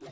Yeah.